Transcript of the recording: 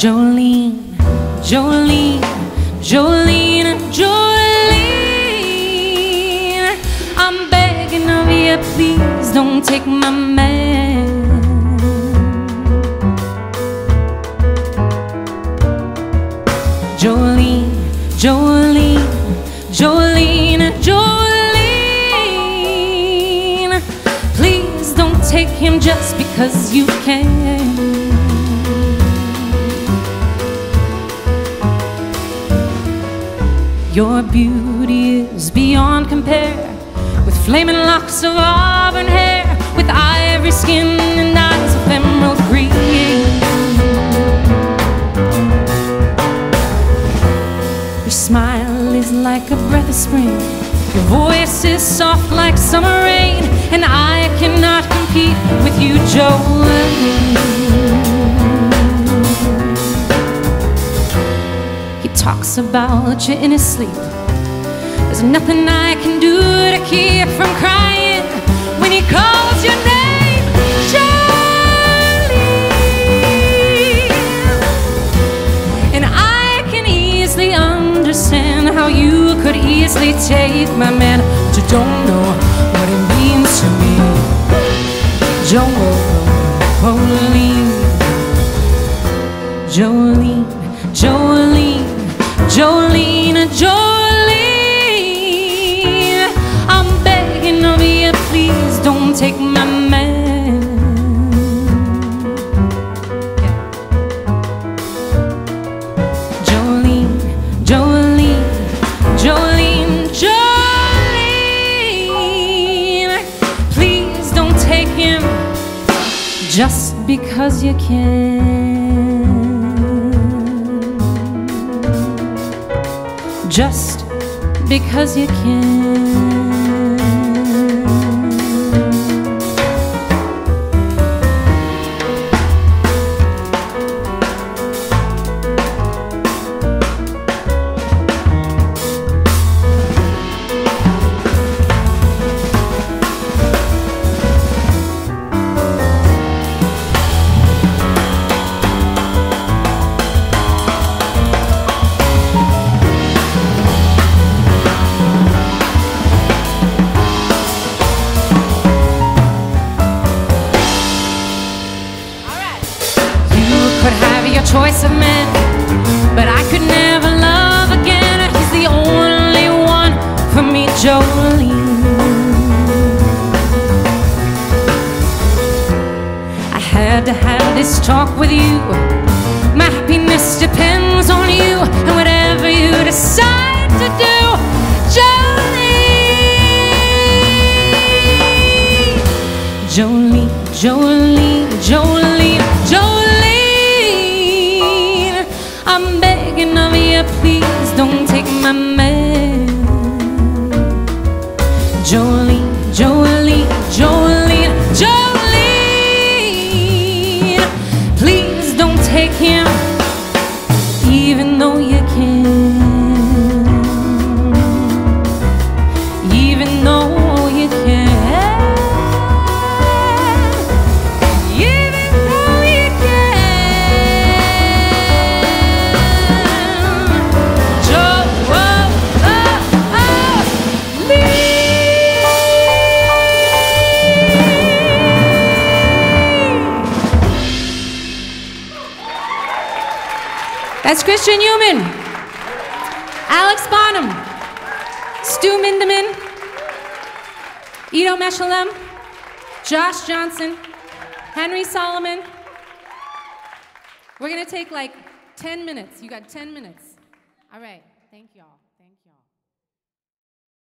Jolene, Jolene, Jolene, Jolene. I'm begging of you, please don't take my man. Jolene, Jolene, Jolene, Jolene. Please don't take him just because you can. Your beauty is beyond compare with flaming locks of auburn hair, with ivory skin and eyes of emerald green. Your smile is like a breath of spring. Your voice is soft like summer rain, and I cannot compete with you, Jolene. Talks about you in his sleep. There's nothing I can do to keep from crying when he calls your name. And I can easily understand how you could easily take my man, but you don't know what it means to me. Jolene, Jolene, Jolene, Jolene, Jolene. I'm begging of you, please don't take my man. Jolene, Jolene, Jolene, Jolene. Please don't take him just because you can. Just because you can. But I could never love again. He's the only one for me, Jolene. I had to have this talk with you. My happiness depends on you and whatever you decide to do. Jolene, Jolene, Jolene, Jolene. Take him, even though you can. That's Christian Euman, Alex Boneham, Stu Mindeman, Ido Meshulam, Josh Johnson, Henry Solomin. We're gonna take like 10 minutes. You got 10 minutes. All right, thank y'all.